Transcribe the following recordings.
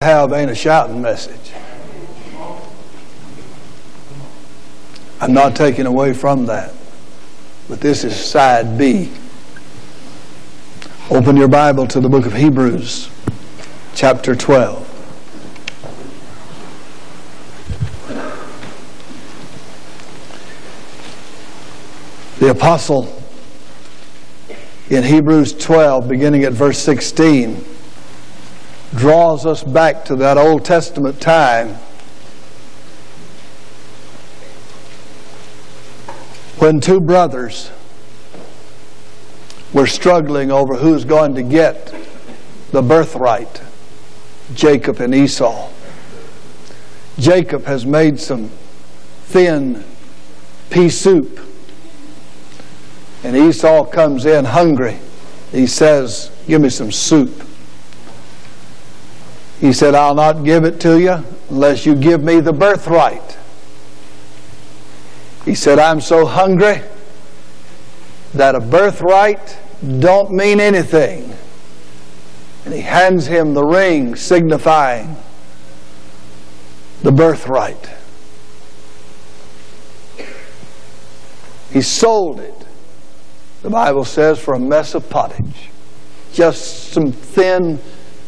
have ain't a shouting message. I'm not taking away from that. But this is side B. Open your Bible to the book of Hebrews, chapter 12. The apostle in Hebrews 12, beginning at verse 16, draws us back to that Old Testament time when two brothers were struggling over who's going to get the birthright Jacob and Esau. Jacob has made some thin pea soup, and Esau comes in hungry. He says, Give me some soup. He said, I'll not give it to you unless you give me the birthright. He said, I'm so hungry that a birthright don't mean anything. And he hands him the ring signifying the birthright. He sold it, the Bible says, for a mess of pottage. Just some thin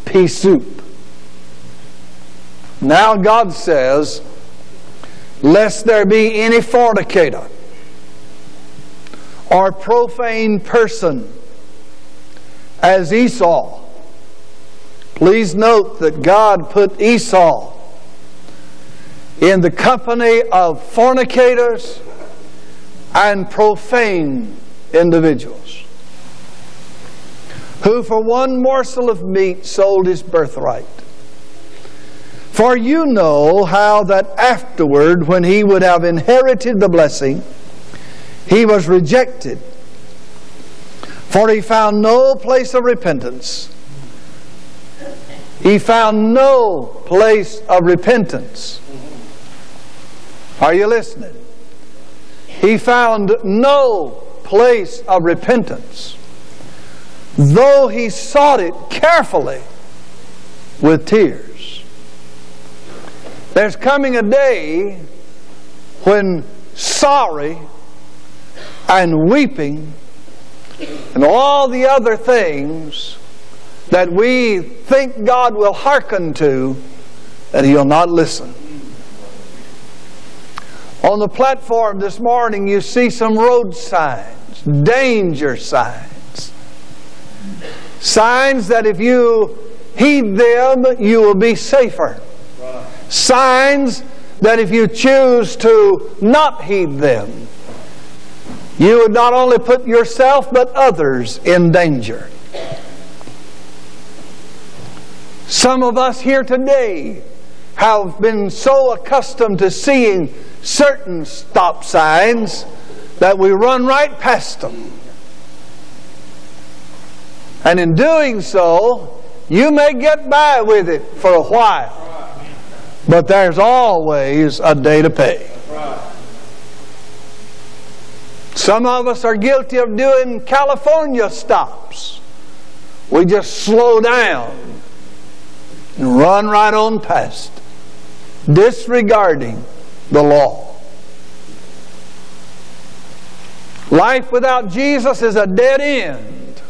pea soup. Now God says, lest there be any fornicator or profane person as Esau. Please note that God put Esau in the company of fornicators and profane individuals who for one morsel of meat sold his birthright. For you know how that afterward, when he would have inherited the blessing, he was rejected. For he found no place of repentance. He found no place of repentance. Are you listening? He found no place of repentance, though he sought it carefully with tears. There's coming a day when sorry and weeping and all the other things that we think God will hearken to, that He'll not listen. On the platform this morning, you see some road signs, danger signs. Signs that if you heed them, you will be safer signs that if you choose to not heed them, you would not only put yourself but others in danger. Some of us here today have been so accustomed to seeing certain stop signs that we run right past them. And in doing so, you may get by with it for a while. But there's always a day to pay. Some of us are guilty of doing California stops. We just slow down and run right on past, disregarding the law. Life without Jesus is a dead end.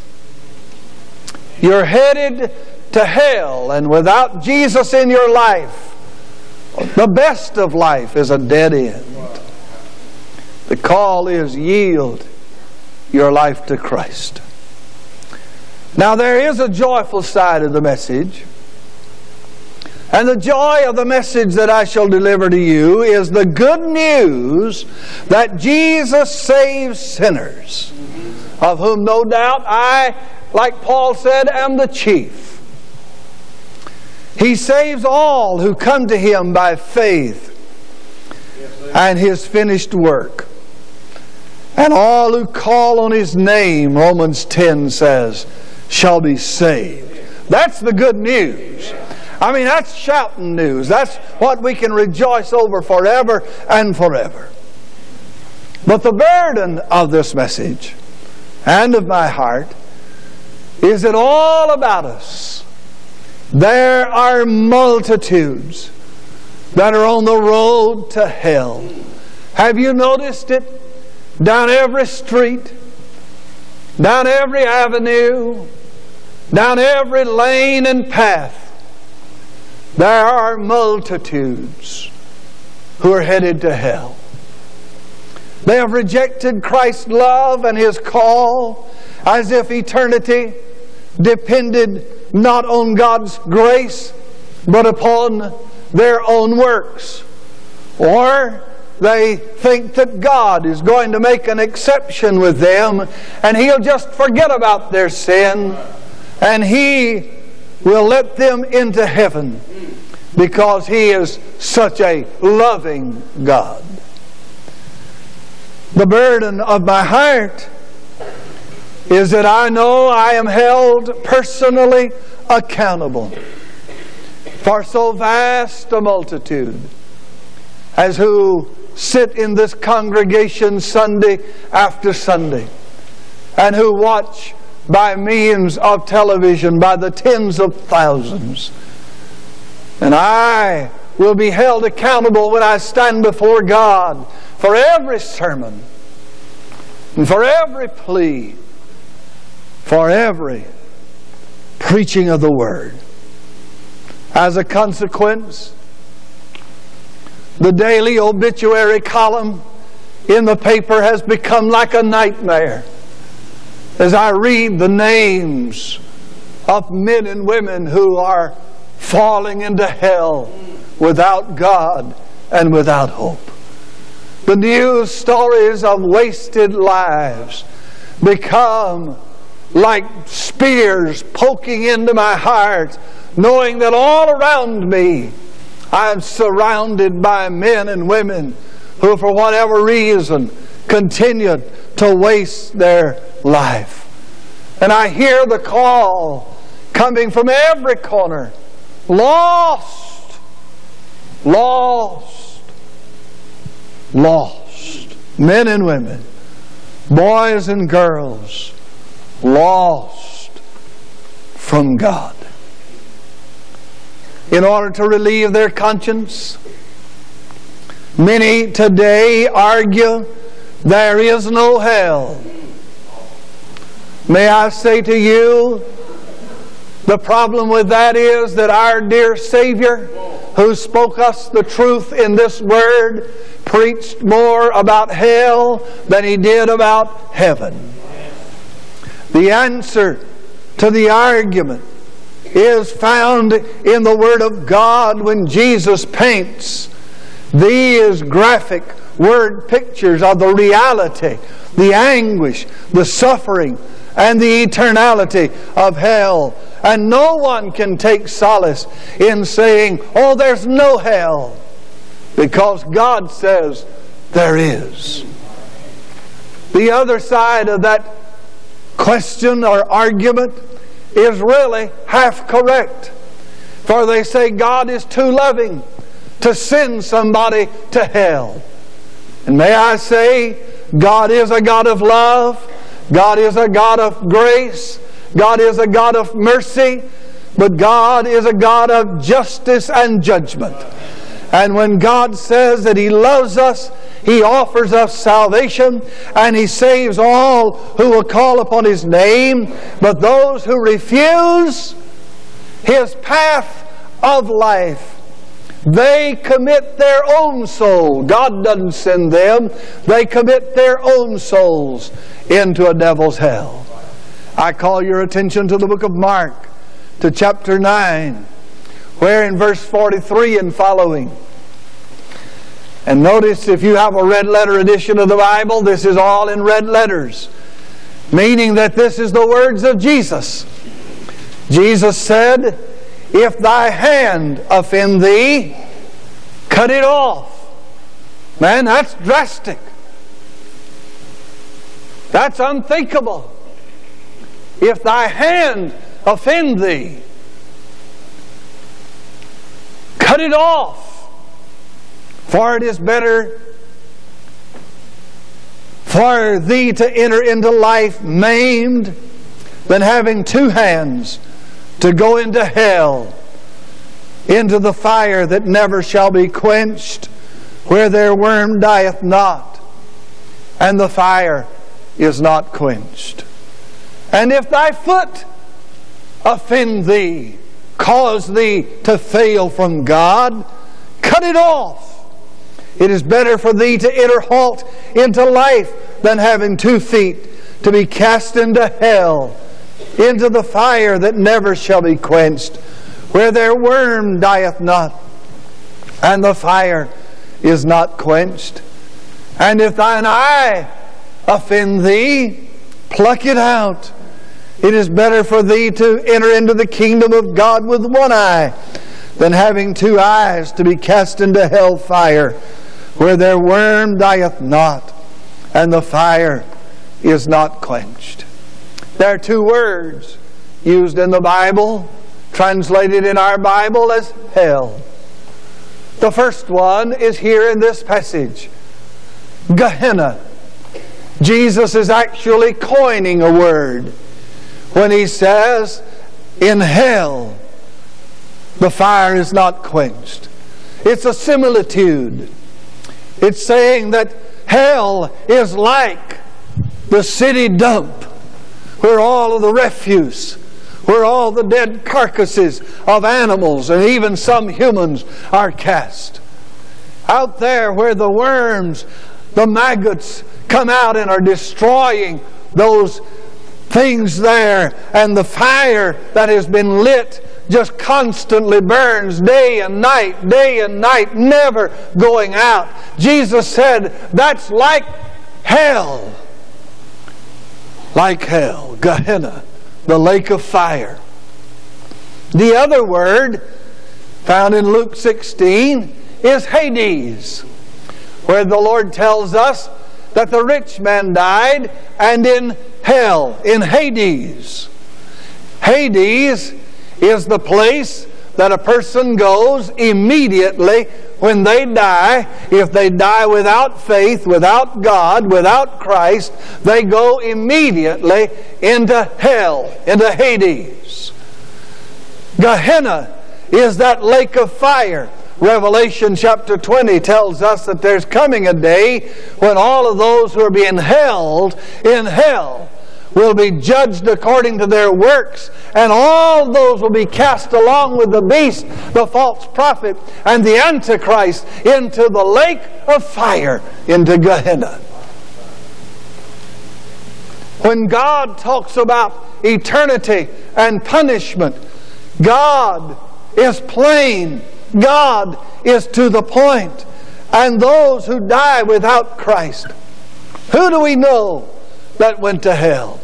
You're headed to hell, and without Jesus in your life, the best of life is a dead end. The call is yield your life to Christ. Now, there is a joyful side of the message. And the joy of the message that I shall deliver to you is the good news that Jesus saves sinners, of whom no doubt I, like Paul said, am the chief. He saves all who come to Him by faith and His finished work. And all who call on His name, Romans 10 says, shall be saved. That's the good news. I mean, that's shouting news. That's what we can rejoice over forever and forever. But the burden of this message and of my heart is it all about us There are multitudes that are on the road to hell. Have you noticed it? Down every street, down every avenue, down every lane and path, there are multitudes who are headed to hell. They have rejected Christ's love and His call as if eternity depended not on God's grace, but upon their own works. Or they think that God is going to make an exception with them and He'll just forget about their sin and He will let them into heaven because He is such a loving God. The burden of my heart is that I know I am held personally accountable for so vast a multitude as who sit in this congregation Sunday after Sunday and who watch by means of television by the tens of thousands. And I will be held accountable when I stand before God for every sermon and for every plea, for every preaching of the Word. As a consequence, the daily obituary column in the paper has become like a nightmare as I read the names of men and women who are falling into hell without God and without hope. The news stories of wasted lives become like spears poking into my heart, knowing that all around me I'm surrounded by men and women who, for whatever reason, continued to waste their life. And I hear the call coming from every corner lost, lost, lost. Men and women, boys and girls, lost from God. In order to relieve their conscience, many today argue there is no hell. May I say to you, the problem with that is that our dear Savior, who spoke us the truth in this word, preached more about hell than he did about heaven. The answer to the argument is found in the Word of God when Jesus paints these graphic word pictures of the reality, the anguish, the suffering, and the eternality of hell. And no one can take solace in saying, oh, there's no hell, because God says there is. The other side of that question or argument is really half correct. For they say God is too loving to send somebody to hell. And may I say, God is a God of love. God is a God of grace. God is a God of mercy. But God is a God of justice and judgment. And when God says that He loves us, He offers us salvation and He saves all who will call upon His name. But those who refuse His path of life, they commit their own soul. God doesn't send them. They commit their own souls into a devil's hell. I call your attention to the book of Mark, to chapter 9, where in verse 43 and following, and notice if you have a red letter edition of the Bible, this is all in red letters, meaning that this is the words of Jesus. Jesus said, If thy hand offend thee, cut it off. Man, that's drastic. That's unthinkable. If thy hand offend thee, cut it off. For it is better for thee to enter into life maimed than having two hands to go into hell into the fire that never shall be quenched, where their worm dieth not, and the fire is not quenched. And if thy foot offend thee, cause thee to fail from God, cut it off. It is better for thee to enter halt into life than having two feet to be cast into hell, into the fire that never shall be quenched, where their worm dieth not, and the fire is not quenched. And if thine eye offend thee, pluck it out. It is better for thee to enter into the kingdom of God with one eye than having two eyes to be cast into hell fire, where their worm dieth not, and the fire is not quenched. There are two words used in the Bible, translated in our Bible as hell. The first one is here in this passage Gehenna. Jesus is actually coining a word when he says, In hell, the fire is not quenched. It's a similitude. It's saying that hell is like the city dump where all of the refuse, where all the dead carcasses of animals and even some humans are cast. Out there where the worms, the maggots come out and are destroying those things there, and the fire that has been lit just constantly burns day and night, day and night, never going out. Jesus said, That's like hell. Like hell, Gehenna, the lake of fire. The other word found in Luke 16 is Hades, where the Lord tells us that the rich man died and in hell, in Hades. Hades is the place that a person goes immediately when they die. If they die without faith, without God, without Christ, they go immediately into hell, into Hades. Gehenna is that lake of fire Revelation chapter 20 tells us that there's coming a day when all of those who are being held in hell will be judged according to their works, and all those will be cast along with the beast, the false prophet, and the Antichrist into the lake of fire, into Gehenna. When God talks about eternity and punishment, God is plain God is to the point. And those who die without Christ, who do we know that went to hell?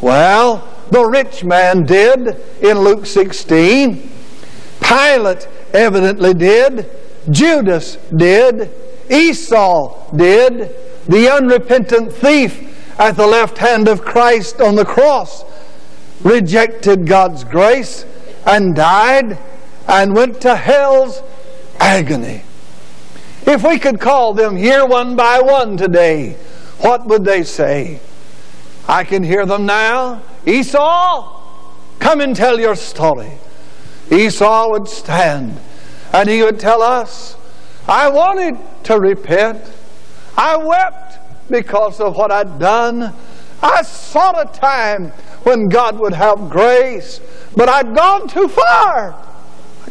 Well, the rich man did in Luke 16. Pilate evidently did. Judas did. Esau did. The unrepentant thief at the left hand of Christ on the cross rejected God's grace and died and went to hell's agony. If we could call them here one by one today, what would they say? I can hear them now. Esau, come and tell your story. Esau would stand and he would tell us, I wanted to repent. I wept because of what I'd done. I sought a time when God would have grace, but I'd gone too far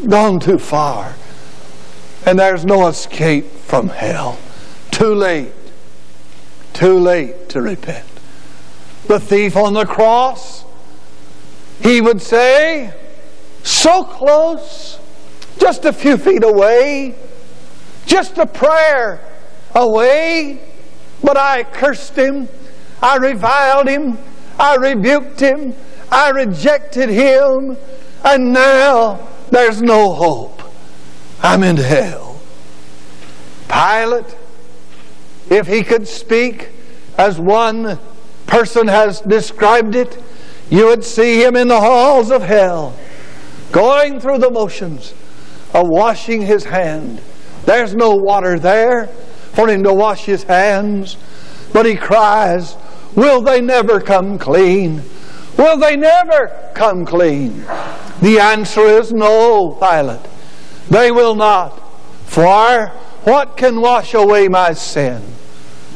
gone too far. And there's no escape from hell. Too late. Too late to repent. The thief on the cross, he would say, so close, just a few feet away, just a prayer away, but I cursed him, I reviled him, I rebuked him, I rejected him, and now there's no hope. I'm in hell. Pilate, if he could speak as one person has described it, you would see him in the halls of hell, going through the motions of washing his hand. There's no water there for him to wash his hands, but he cries, Will they never come clean? Will they never come clean? The answer is no, Pilate. They will not. For what can wash away my sin?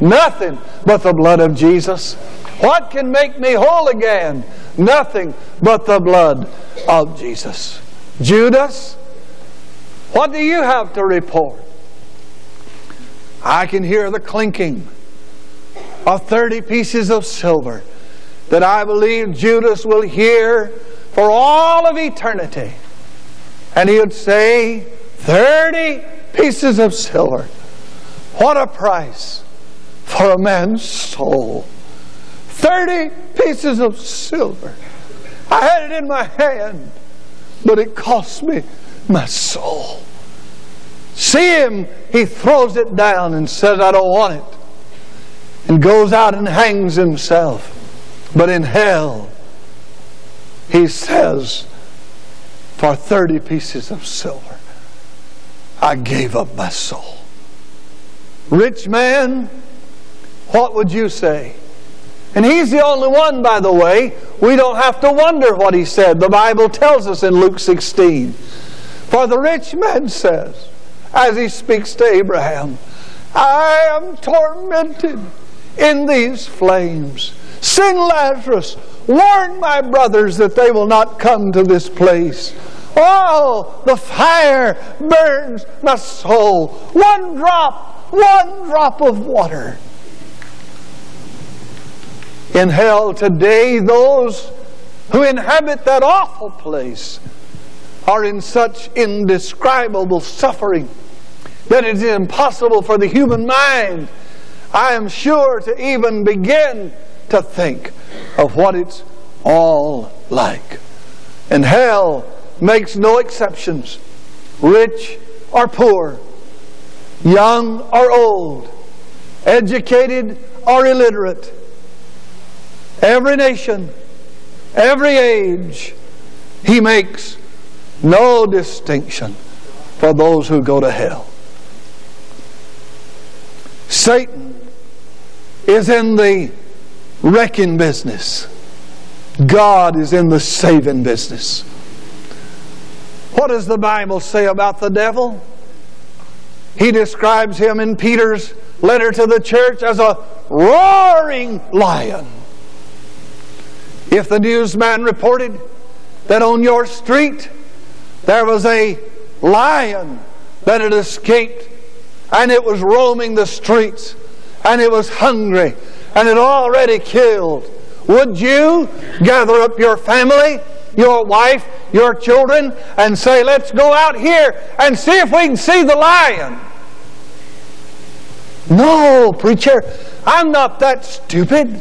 Nothing but the blood of Jesus. What can make me whole again? Nothing but the blood of Jesus. Judas, what do you have to report? I can hear the clinking of 30 pieces of silver that I believe Judas will hear for all of eternity. And he would say, 30 pieces of silver. What a price for a man's soul. 30 pieces of silver. I had it in my hand, but it cost me my soul. See him, he throws it down and says, I don't want it. And goes out and hangs himself. But in hell, he says, for 30 pieces of silver, I gave up my soul. Rich man, what would you say? And he's the only one, by the way. We don't have to wonder what he said. The Bible tells us in Luke 16. For the rich man says, as he speaks to Abraham, I am tormented in these flames. Send Lazarus, warn my brothers that they will not come to this place. Oh, the fire burns my soul. One drop, one drop of water in hell today, those who inhabit that awful place are in such indescribable suffering that it is impossible for the human mind, I am sure, to even begin to think of what it's all like. And hell makes no exceptions, rich or poor, young or old, educated or illiterate every nation, every age. He makes no distinction for those who go to hell. Satan is in the wrecking business. God is in the saving business. What does the Bible say about the devil? He describes him in Peter's letter to the church as a roaring lion if the newsman reported that on your street there was a lion that had escaped and it was roaming the streets and it was hungry and it already killed, would you gather up your family, your wife, your children, and say, Let's go out here and see if we can see the lion? No, preacher, I'm not that stupid.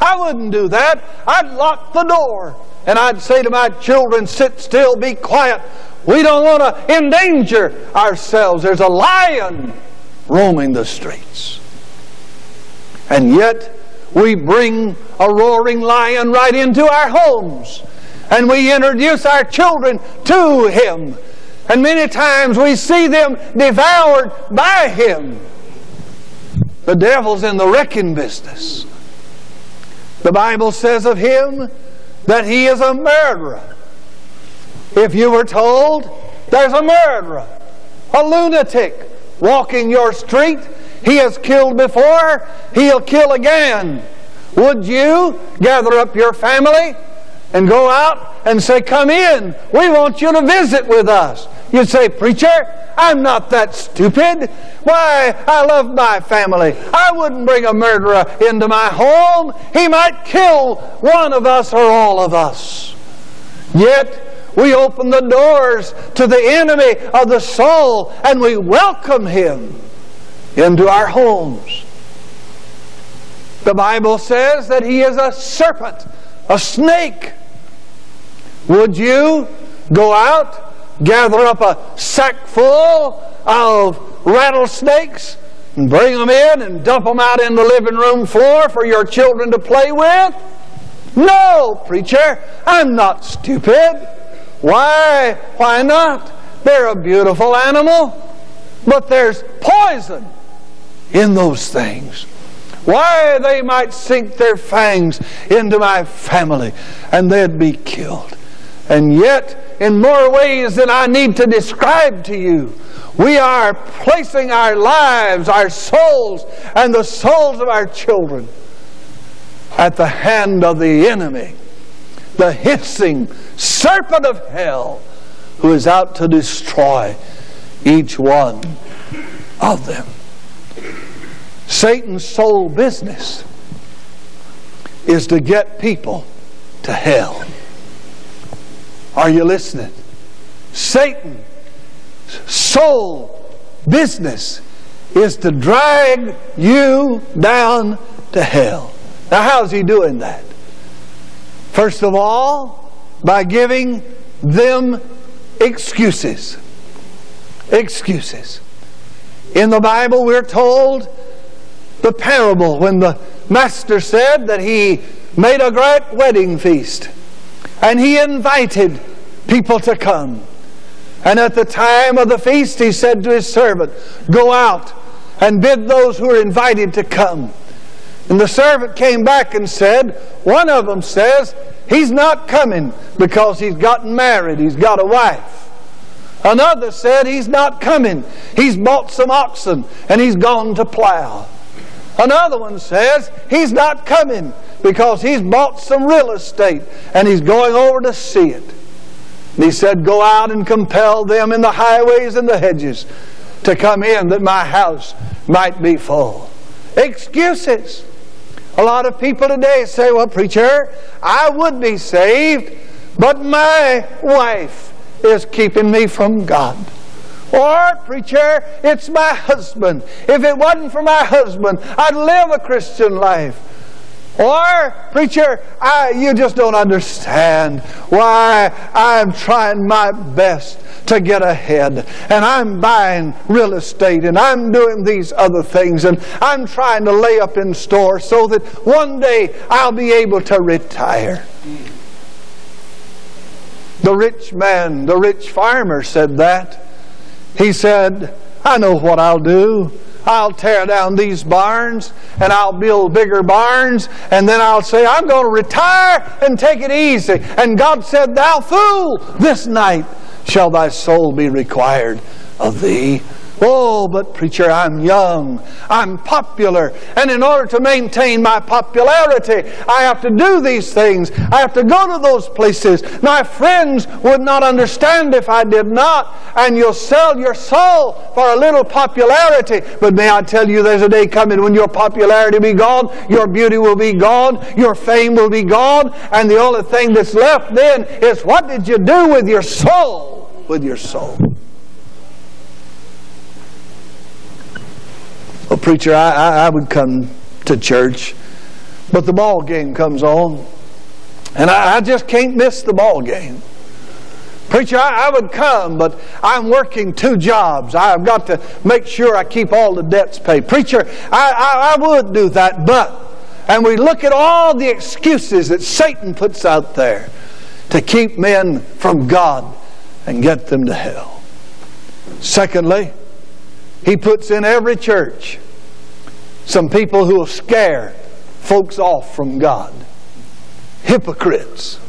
I wouldn't do that. I'd lock the door and I'd say to my children, sit still, be quiet. We don't want to endanger ourselves. There's a lion roaming the streets. And yet, we bring a roaring lion right into our homes. And we introduce our children to him. And many times we see them devoured by him. The devil's in the wrecking business. The Bible says of him that he is a murderer. If you were told there's a murderer, a lunatic walking your street, he has killed before, he'll kill again. Would you gather up your family and go out and say, Come in, we want you to visit with us? You'd say, Preacher, I'm not that stupid. Why, I love my family. I wouldn't bring a murderer into my home. He might kill one of us or all of us. Yet, we open the doors to the enemy of the soul and we welcome him into our homes. The Bible says that he is a serpent, a snake. Would you go out gather up a sack full of rattlesnakes and bring them in and dump them out in the living room floor for your children to play with? No, preacher, I'm not stupid. Why? Why not? They're a beautiful animal, but there's poison in those things. Why they might sink their fangs into my family and they'd be killed. And yet in more ways than I need to describe to you. We are placing our lives, our souls, and the souls of our children at the hand of the enemy, the hissing serpent of hell who is out to destroy each one of them. Satan's sole business is to get people to hell. Are you listening? Satan's sole business is to drag you down to hell. Now, how's he doing that? First of all, by giving them excuses. Excuses. In the Bible, we're told the parable when the master said that he made a great wedding feast and he invited people to come. And at the time of the feast, he said to his servant, Go out and bid those who are invited to come. And the servant came back and said, One of them says, He's not coming because he's gotten married, he's got a wife. Another said, He's not coming. He's bought some oxen and he's gone to plow. Another one says, He's not coming because he's bought some real estate and he's going over to see it. And he said, Go out and compel them in the highways and the hedges to come in that my house might be full. Excuses. A lot of people today say, Well, preacher, I would be saved, but my wife is keeping me from God. Or, preacher, it's my husband. If it wasn't for my husband, I'd live a Christian life. Or, preacher, I, you just don't understand why I'm trying my best to get ahead. And I'm buying real estate and I'm doing these other things and I'm trying to lay up in store so that one day I'll be able to retire. The rich man, the rich farmer said that. He said, I know what I'll do. I'll tear down these barns and I'll build bigger barns and then I'll say, I'm going to retire and take it easy. And God said, Thou fool, this night shall thy soul be required of thee. Oh, but preacher, I'm young. I'm popular. And in order to maintain my popularity, I have to do these things. I have to go to those places. My friends would not understand if I did not. And you'll sell your soul for a little popularity. But may I tell you, there's a day coming when your popularity will be gone, your beauty will be gone, your fame will be gone, and the only thing that's left then is what did you do with your soul? With your soul. Preacher, I, I, I would come to church, but the ball game comes on, and I, I just can't miss the ball game. Preacher, I, I, would come, but I'm working two jobs. I've got to make sure I keep all the debts paid. Preacher, I, I, I would do that, but. And we look at all the excuses that Satan puts out there to keep men from God and get them to hell. Secondly, he puts in every church some people who will scare folks off from God. Hypocrites.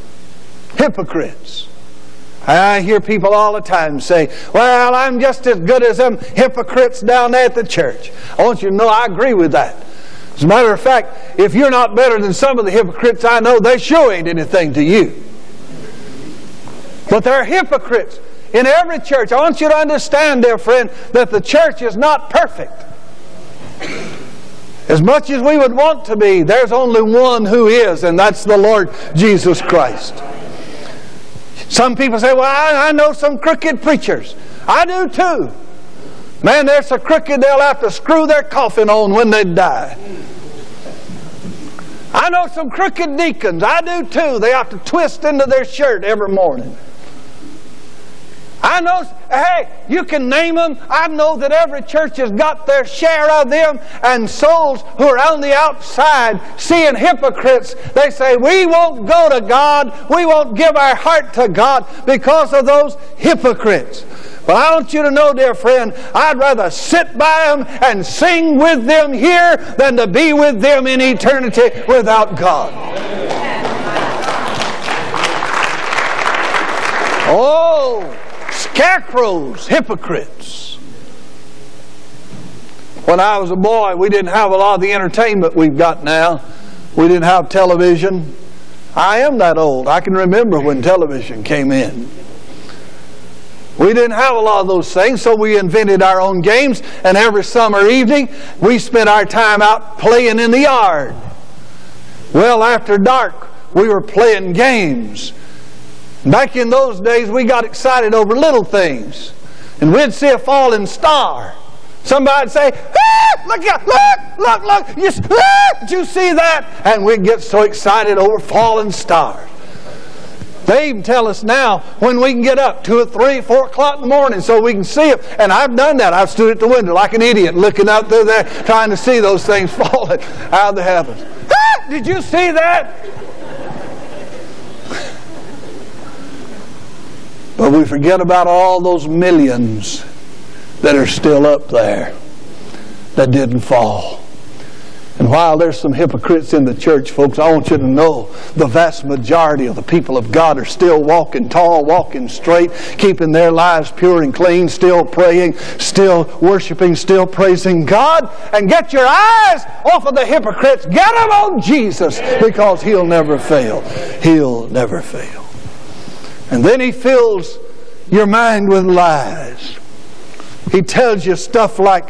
Hypocrites. I hear people all the time say, Well, I'm just as good as them hypocrites down there at the church. I want you to know I agree with that. As a matter of fact, if you're not better than some of the hypocrites I know, they sure ain't anything to you. But there are hypocrites in every church. I want you to understand, dear friend, that the church is not perfect. As much as we would want to be, there's only one who is, and that's the Lord Jesus Christ. Some people say, Well, I, I know some crooked preachers. I do too. Man, they're so crooked they'll have to screw their coffin on when they die. I know some crooked deacons. I do too. They have to twist into their shirt every morning. I know, hey, you can name them. I know that every church has got their share of them and souls who are on the outside seeing hypocrites. They say, we won't go to God. We won't give our heart to God because of those hypocrites. But I want you to know, dear friend, I'd rather sit by them and sing with them here than to be with them in eternity without God. Oh, scarecrows, hypocrites. When I was a boy, we didn't have a lot of the entertainment we've got now. We didn't have television. I am that old. I can remember when television came in. We didn't have a lot of those things, so we invented our own games, and every summer evening we spent our time out playing in the yard. Well, after dark, we were playing games. Back in those days, we got excited over little things, and we'd see a falling star. Somebody'd say, ah, look, look, look, look, you, ah, did you see that? And we'd get so excited over falling stars. They even tell us now when we can get up, 2 or 3, 4 o'clock in the morning so we can see them. And I've done that. I've stood at the window like an idiot looking out through there trying to see those things falling out of the heavens. Ah, did you see that? But we forget about all those millions that are still up there that didn't fall. And while there's some hypocrites in the church, folks, I want you to know the vast majority of the people of God are still walking tall, walking straight, keeping their lives pure and clean, still praying, still worshiping, still praising God. And get your eyes off of the hypocrites. Get them on Jesus because He'll never fail. He'll never fail. And then He fills your mind with lies. He tells you stuff like,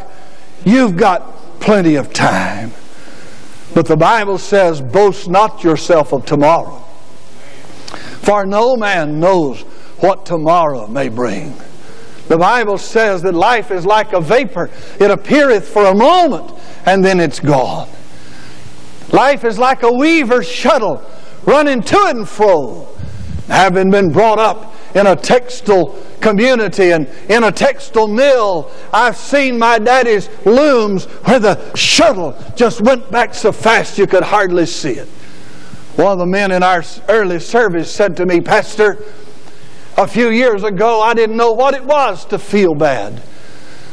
you've got plenty of time. But the Bible says, boast not yourself of tomorrow. For no man knows what tomorrow may bring. The Bible says that life is like a vapor. It appeareth for a moment and then it's gone. Life is like a weaver's shuttle running to and fro. Having been brought up in a textile community and in a textile mill. I've seen my daddy's looms where the shuttle just went back so fast you could hardly see it. One of the men in our early service said to me, Pastor, a few years ago I didn't know what it was to feel bad.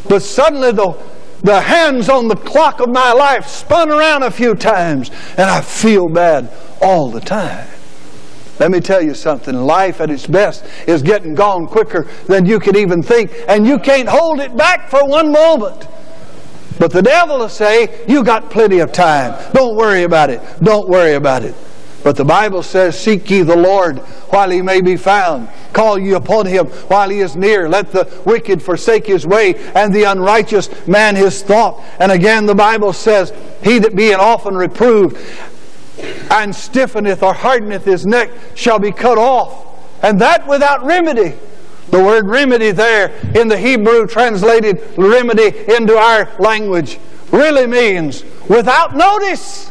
But suddenly the, the hands on the clock of my life spun around a few times and I feel bad all the time. Let me tell you something. Life at its best is getting gone quicker than you can even think, and you can't hold it back for one moment. But the devil will say, You got plenty of time. Don't worry about it. Don't worry about it. But the Bible says, Seek ye the Lord while he may be found. Call ye upon him while he is near. Let the wicked forsake his way, and the unrighteous man his thought. And again, the Bible says, He that being often reproved and stiffeneth or hardeneth his neck shall be cut off, and that without remedy. The word remedy there in the Hebrew translated remedy into our language really means without notice.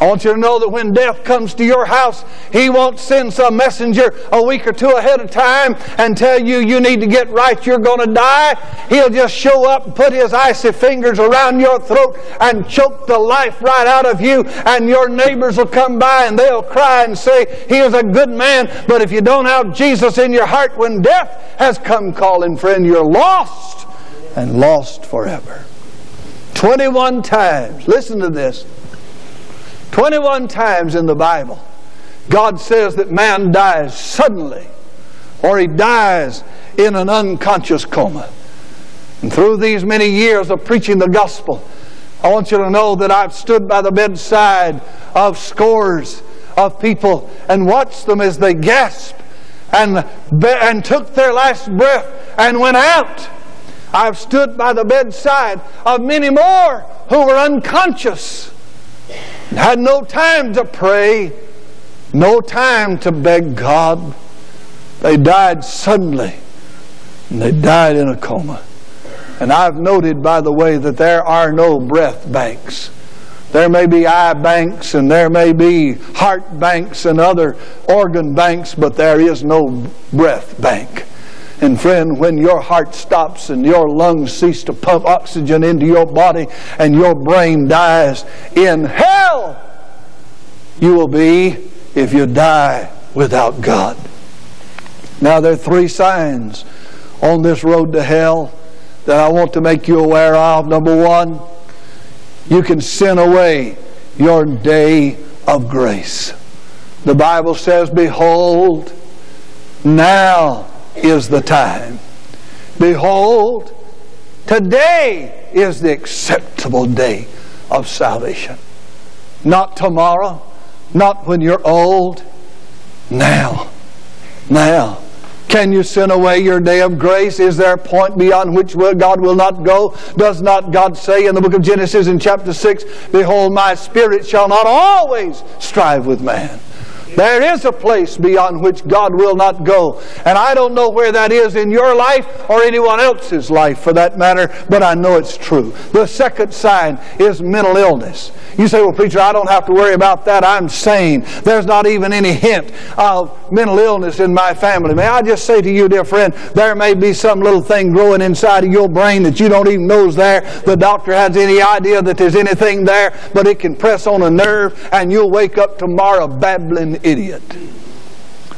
I want you to know that when death comes to your house, he won't send some messenger a week or two ahead of time and tell you you need to get right, you're going to die. He'll just show up and put his icy fingers around your throat and choke the life right out of you, and your neighbors will come by and they'll cry and say, He is a good man, but if you don't have Jesus in your heart when death has come calling, friend, you're lost and lost forever. 21 times, listen to this. 21 times in the Bible, God says that man dies suddenly or he dies in an unconscious coma. And through these many years of preaching the gospel, I want you to know that I've stood by the bedside of scores of people and watched them as they gasped and, and took their last breath and went out. I've stood by the bedside of many more who were unconscious had no time to pray, no time to beg God. They died suddenly, and they died in a coma. And I've noted, by the way, that there are no breath banks. There may be eye banks and there may be heart banks and other organ banks, but there is no breath bank. And friend, when your heart stops and your lungs cease to pump oxygen into your body and your brain dies in hell, you will be if you die without God. Now, there are three signs on this road to hell that I want to make you aware of. Number one, you can sin away your day of grace. The Bible says, Behold, Now is the time. Behold, today is the acceptable day of salvation. Not tomorrow, not when you're old. Now. Now. Can you send away your day of grace? Is there a point beyond which God will not go? Does not God say in the book of Genesis in chapter 6, Behold, my spirit shall not always strive with man? There is a place beyond which God will not go. And I don't know where that is in your life or anyone else's life for that matter, but I know it's true. The second sign is mental illness. You say, well, preacher, I don't have to worry about that. I'm sane. There's not even any hint of mental illness in my family. May I just say to you, dear friend, there may be some little thing growing inside of your brain that you don't even know is there. The doctor has any idea that there's anything there, but it can press on a nerve and you'll wake up tomorrow babbling idiot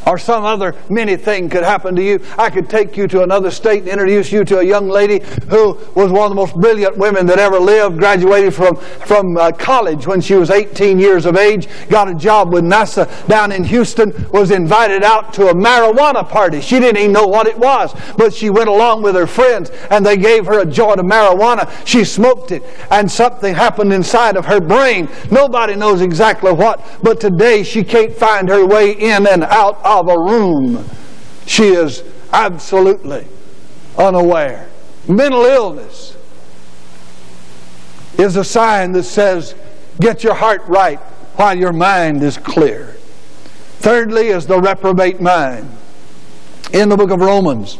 or some other many thing could happen to you. I could take you to another state and introduce you to a young lady who was one of the most brilliant women that ever lived, graduated from, from uh, college when she was 18 years of age, got a job with NASA down in Houston, was invited out to a marijuana party. She didn't even know what it was, but she went along with her friends and they gave her a joint of marijuana. She smoked it and something happened inside of her brain. Nobody knows exactly what, but today she can't find her way in and out of a room, she is absolutely unaware. Mental illness is a sign that says, get your heart right while your mind is clear. Thirdly, is the reprobate mind. In the book of Romans,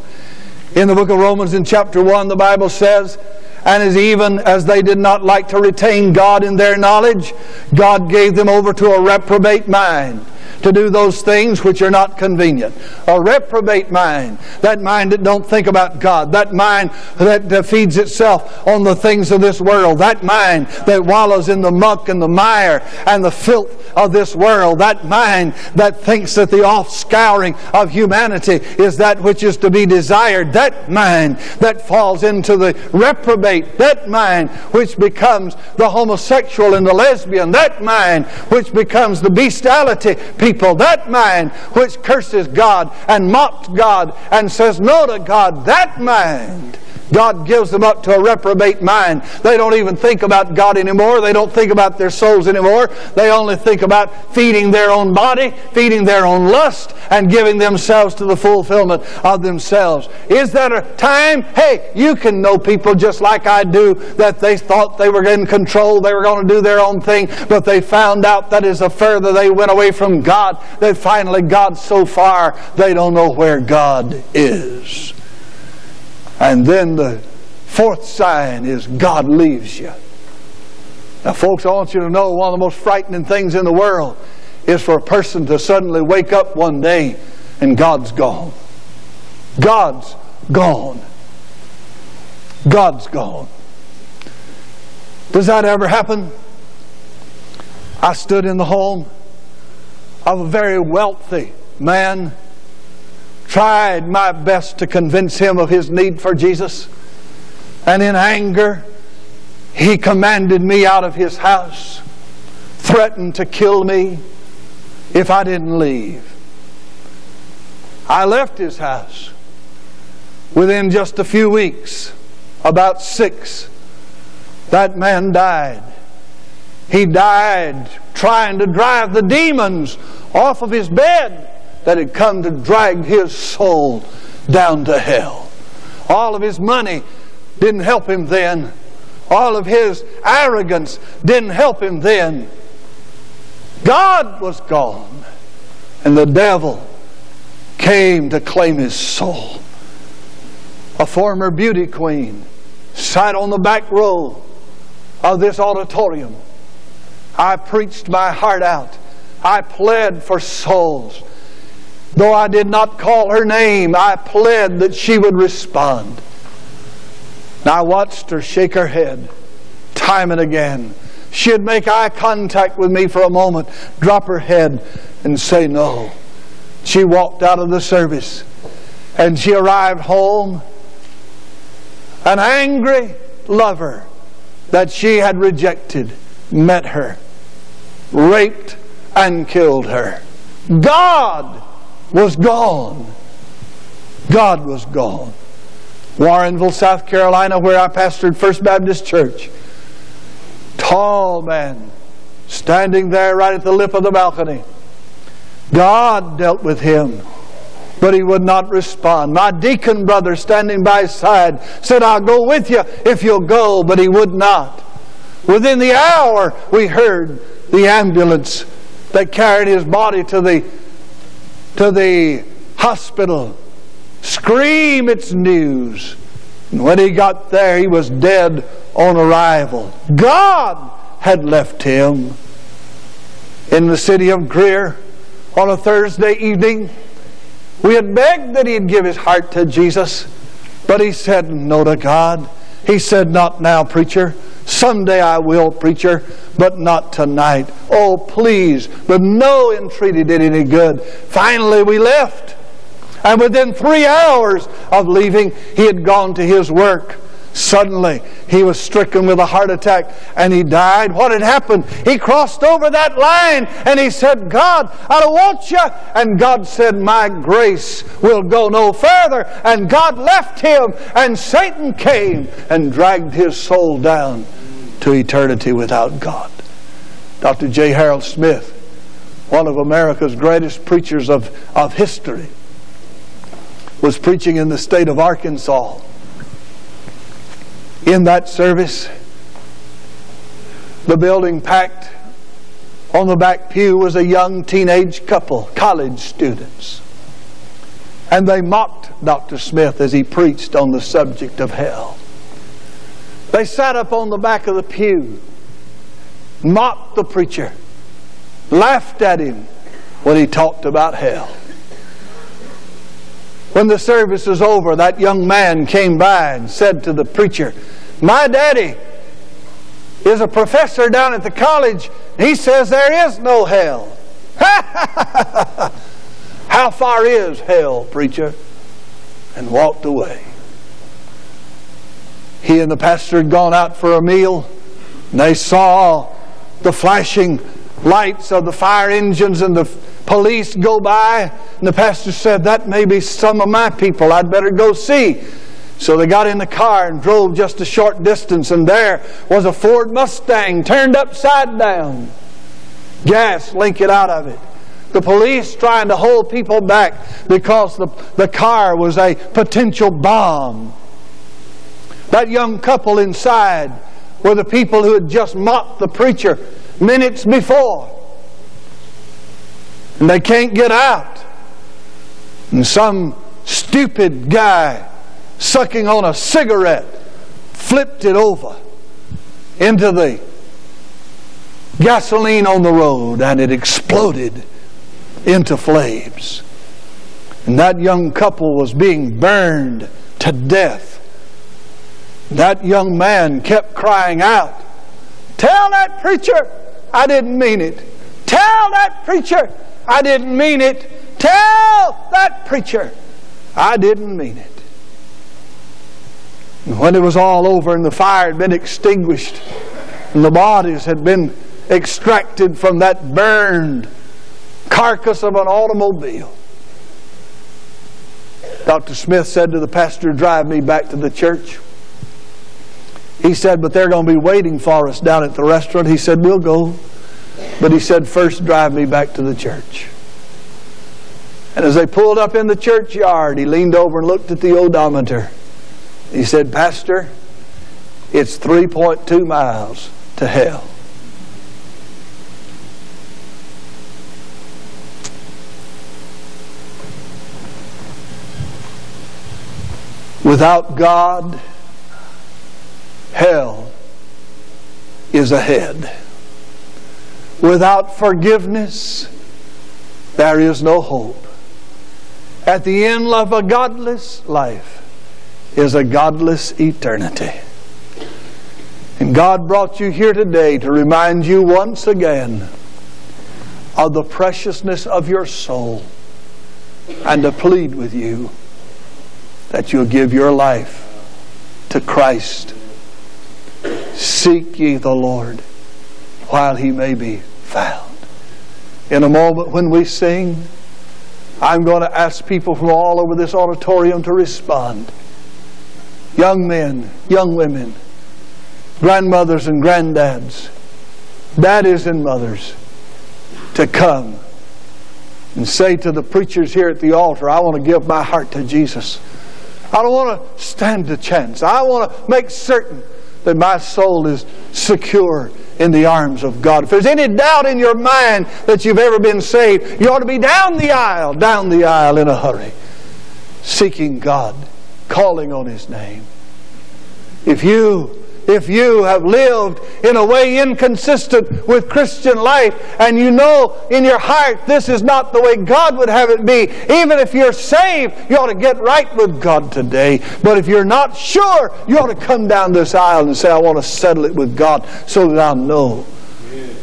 in the book of Romans, in chapter 1, the Bible says, and as even as they did not like to retain God in their knowledge, God gave them over to a reprobate mind to do those things which are not convenient. A reprobate mind, that mind that don't think about God, that mind that feeds itself on the things of this world, that mind that wallows in the muck and the mire and the filth of this world, that mind that thinks that the offscouring of humanity is that which is to be desired, that mind that falls into the reprobate, that mind which becomes the homosexual and the lesbian, that mind which becomes the bestiality people, that mind which curses God and mocks God and says no to God, that mind God gives them up to a reprobate mind. They don't even think about God anymore. They don't think about their souls anymore. They only think about feeding their own body, feeding their own lust, and giving themselves to the fulfillment of themselves. Is that a time? Hey, you can know people just like I do that they thought they were in control, they were going to do their own thing, but they found out that as the further they went away from God, that finally got so far they don't know where God is. And then the fourth sign is God leaves you. Now, folks, I want you to know one of the most frightening things in the world is for a person to suddenly wake up one day and God's gone. God's gone. God's gone. Does that ever happen? I stood in the home of a very wealthy man tried my best to convince him of his need for Jesus. And in anger, he commanded me out of his house, threatened to kill me if I didn't leave. I left his house. Within just a few weeks, about six, that man died. He died trying to drive the demons off of his bed that had come to drag his soul down to hell. All of his money didn't help him then. All of his arrogance didn't help him then. God was gone, and the devil came to claim his soul. A former beauty queen sat on the back row of this auditorium. I preached my heart out. I pled for souls. Though I did not call her name, I pled that she would respond. And I watched her shake her head time and again. She'd make eye contact with me for a moment, drop her head, and say no. She walked out of the service and she arrived home. An angry lover that she had rejected met her, raped, and killed her. God was gone. God was gone. Warrenville, South Carolina, where I pastored First Baptist Church. Tall man, standing there right at the lip of the balcony. God dealt with him, but he would not respond. My deacon brother standing by his side said, I'll go with you if you'll go, but he would not. Within the hour, we heard the ambulance that carried his body to the, to the hospital scream its news. And when he got there, he was dead on arrival. God had left him in the city of Greer on a Thursday evening. We had begged that he'd give his heart to Jesus, but he said no to God. He said, Not now, preacher. Someday I will, preacher, but not tonight. Oh, please. But no entreaty did any good. Finally, we left. And within three hours of leaving, he had gone to his work. Suddenly, he was stricken with a heart attack and he died. What had happened? He crossed over that line and he said, God, I don't want you. And God said, My grace will go no further. And God left him and Satan came and dragged his soul down to eternity without God. Dr. J. Harold Smith, one of America's greatest preachers of, of history, was preaching in the state of Arkansas. In that service, the building packed. On the back pew was a young teenage couple, college students. And they mocked Dr. Smith as he preached on the subject of hell. They sat up on the back of the pew, mocked the preacher, laughed at him when he talked about hell. When the service was over, that young man came by and said to the preacher, My daddy is a professor down at the college. He says there is no hell. How far is hell, preacher? And walked away. He and the pastor had gone out for a meal, and they saw the flashing lights of the fire engines and the police go by, and the pastor said, That may be some of my people. I'd better go see. So they got in the car and drove just a short distance, and there was a Ford Mustang turned upside down. Gas leaking out of it. The police trying to hold people back because the, the car was a potential bomb. That young couple inside were the people who had just mocked the preacher minutes before and they can't get out. And some stupid guy sucking on a cigarette flipped it over into the gasoline on the road and it exploded into flames. And that young couple was being burned to death. That young man kept crying out, Tell that preacher I didn't mean it. Tell that preacher I didn't mean it. Tell that preacher I didn't mean it. And when it was all over and the fire had been extinguished and the bodies had been extracted from that burned carcass of an automobile, Dr. Smith said to the pastor, Drive me back to the church. He said, But they're going to be waiting for us down at the restaurant. He said, We'll go. But he said, First, drive me back to the church. And as they pulled up in the churchyard, he leaned over and looked at the odometer. He said, Pastor, it's 3.2 miles to hell. Without God, hell is ahead. Without forgiveness, there is no hope. At the end of a godless life is a godless eternity. And God brought you here today to remind you once again of the preciousness of your soul and to plead with you that you'll give your life to Christ. Seek ye the Lord while he may be found. In a moment when we sing, I'm going to ask people from all over this auditorium to respond. Young men, young women, grandmothers and granddads, daddies and mothers, to come and say to the preachers here at the altar, I want to give my heart to Jesus. I don't want to stand a chance. I want to make certain that my soul is secure in the arms of God. If there's any doubt in your mind that you've ever been saved, you ought to be down the aisle, down the aisle in a hurry, seeking God, calling on His name. If you if you have lived in a way inconsistent with Christian life and you know in your heart this is not the way God would have it be, even if you're saved, you ought to get right with God today. But if you're not sure, you ought to come down this aisle and say, I want to settle it with God so that I'll know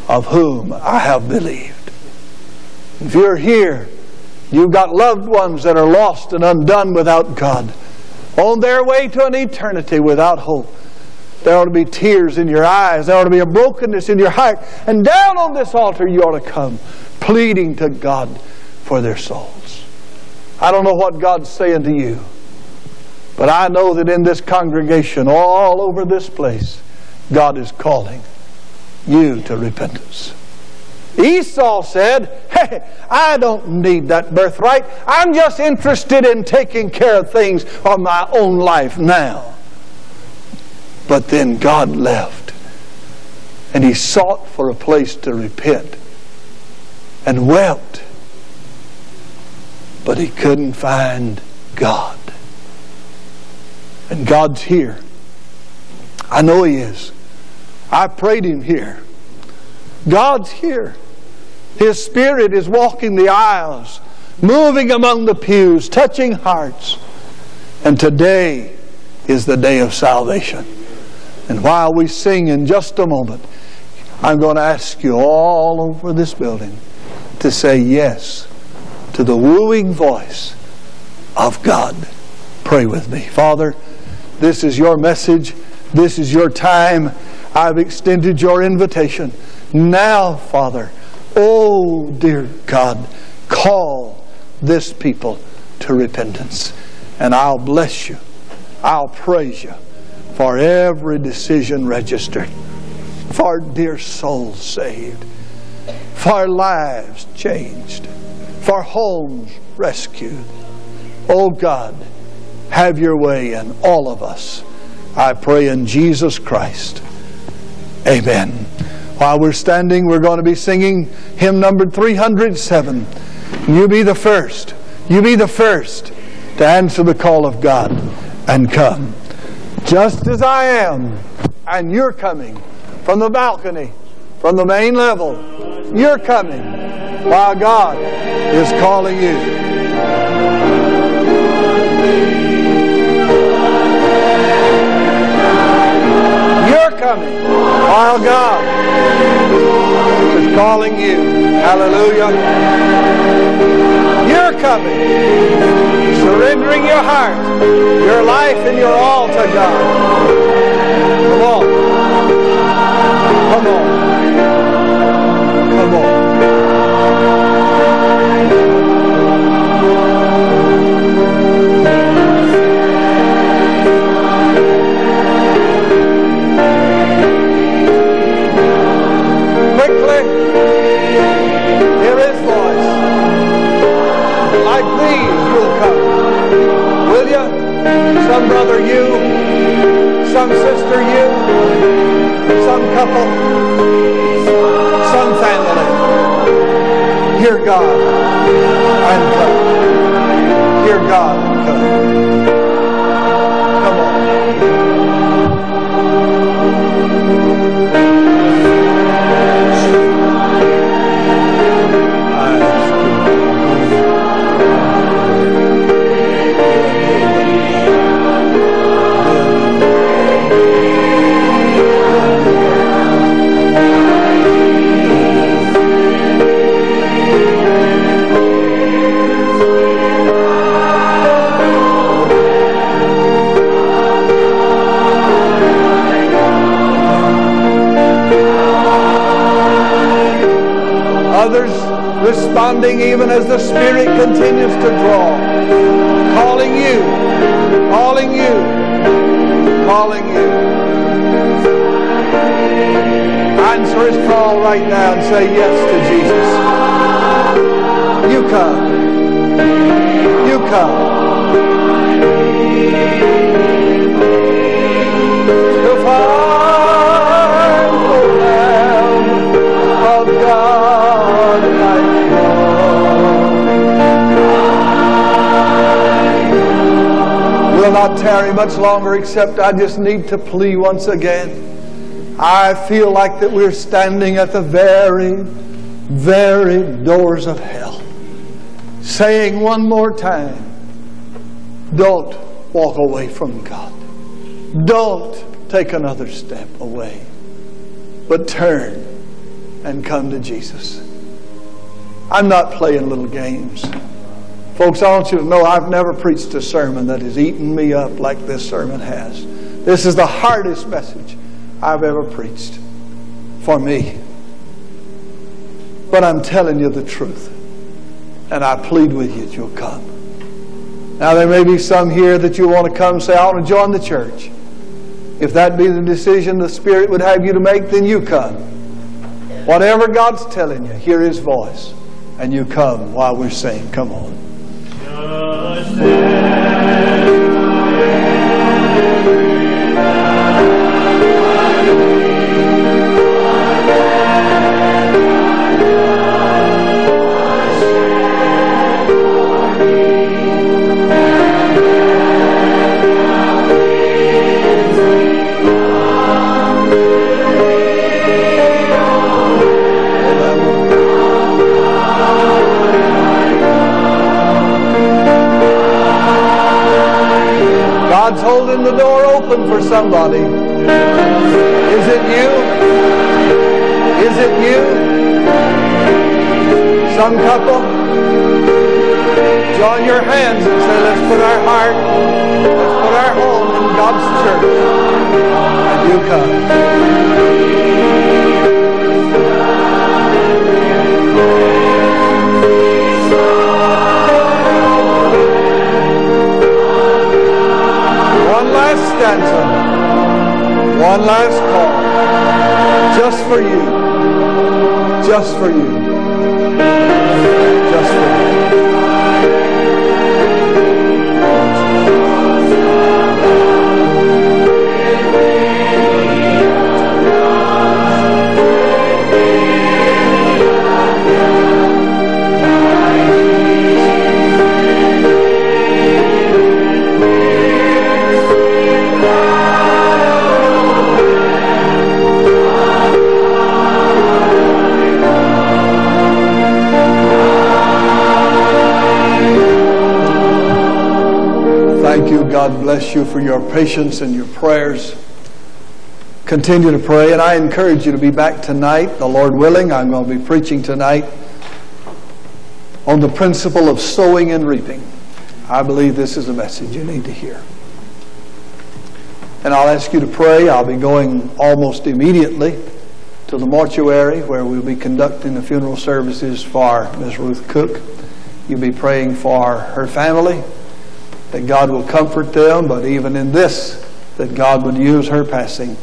of whom I have believed. If you're here, you've got loved ones that are lost and undone without God, on their way to an eternity without hope. There ought to be tears in your eyes. There ought to be a brokenness in your heart. And down on this altar you ought to come, pleading to God for their souls. I don't know what God's saying to you, but I know that in this congregation, all over this place, God is calling you to repentance. Esau said, Hey, I don't need that birthright. I'm just interested in taking care of things on my own life now. But then God left. And he sought for a place to repent and wept. But he couldn't find God. And God's here. I know he is. I prayed him here. God's here. His Spirit is walking the aisles, moving among the pews, touching hearts. And today is the day of salvation. And while we sing in just a moment, I'm going to ask you all over this building to say yes to the wooing voice of God. Pray with me. Father, this is your message. This is your time. I've extended your invitation. Now, Father, oh dear God, call this people to repentance. And I'll bless you. I'll praise you for every decision registered, for dear souls saved, for lives changed, for homes rescued. Oh God, have your way in all of us. I pray in Jesus Christ. Amen. While we're standing, we're going to be singing hymn number 307. You be the first. You be the first to answer the call of God and come just as I am, and you're coming from the balcony, from the main level. You're coming while God is calling you. You're coming while God calling you. Hallelujah. You're coming surrendering your heart, your life, and your all to God. Come on. Come on. Some brother you, some sister you, some couple, some family. Hear God and come. Hear God and come. Others say yes to Jesus. You come. You come. The Lamb of God come. Will not tarry much longer except I just need to plea once again. I feel like that we're standing at the very, very doors of hell. Saying one more time, don't walk away from God. Don't take another step away. But turn and come to Jesus. I'm not playing little games. Folks, I want you to know I've never preached a sermon that has eaten me up like this sermon has. This is the hardest message I've ever preached for me. But I'm telling you the truth. And I plead with you that you'll come. Now, there may be some here that you want to come and say, I want to join the church. If that be the decision the Spirit would have you to make, then you come. Whatever God's telling you, hear His voice. And you come while we're saying, Come on. God's holding the door open for somebody. Is it you? Is it you? Some couple? Join your hands and say, let's put our heart, let's put our home in God's church. And you come. Last stanza. One last call. Just for you. Just for you. Just for you. You for your patience and your prayers. Continue to pray, and I encourage you to be back tonight, the Lord willing. I'm going to be preaching tonight on the principle of sowing and reaping. I believe this is a message you need to hear. And I'll ask you to pray. I'll be going almost immediately to the mortuary where we'll be conducting the funeral services for Miss Ruth Cook. You'll be praying for her family, that God will comfort them, but even in this, that God would use her passing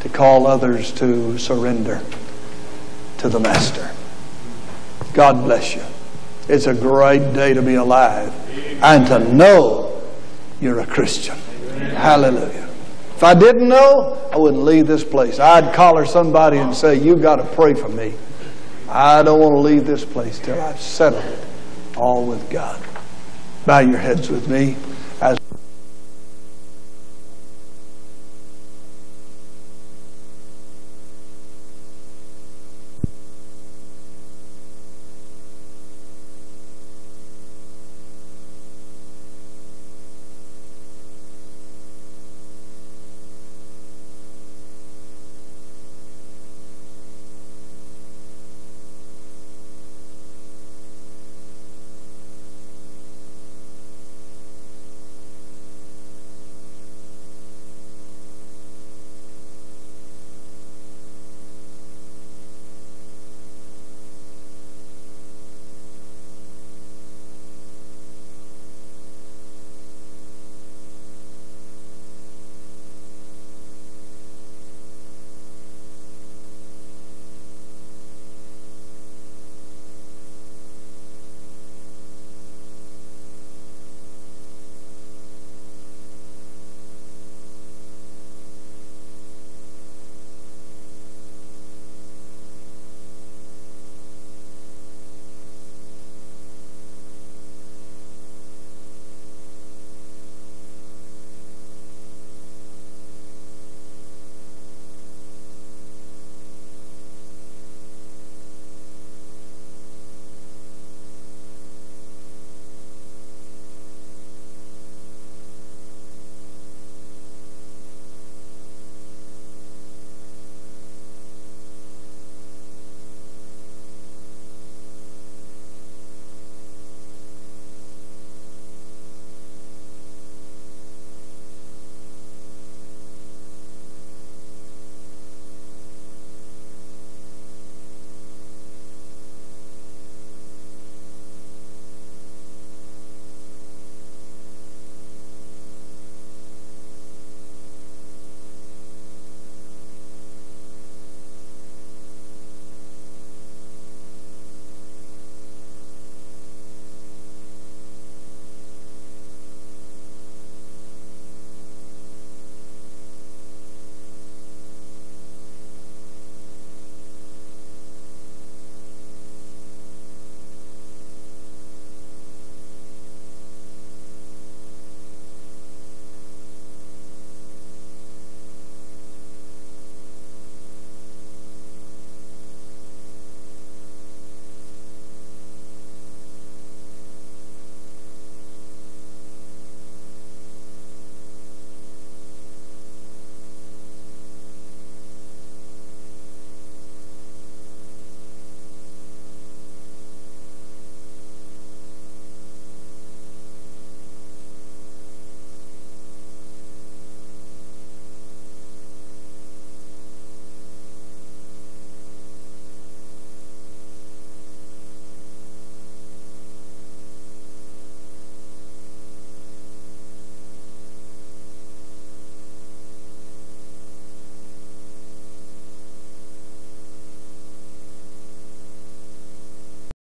to call others to surrender to the Master. God bless you. It's a great day to be alive and to know you're a Christian. Hallelujah. If I didn't know, I wouldn't leave this place. I'd collar somebody and say, You've got to pray for me. I don't want to leave this place till I've settled it all with God. Bow your heads with me